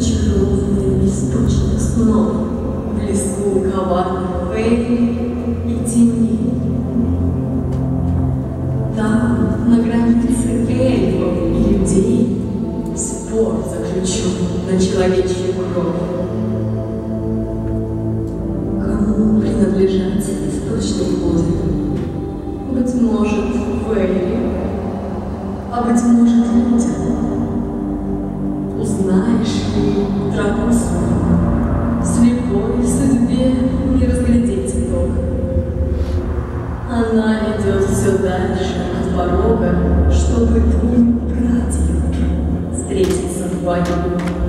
Зачарованный источник снов, В лесу коварных фей и теней. Там, на границе эльфов и людей, Спор заключен на человечью кровь. Кому принадлежат источник будет? Быть может, Фейри, а быть может, людям. Свою, слепой судьбе не разглядеть итог. Она идет все дальше от порога, чтобы твоим братьям встретиться в бою.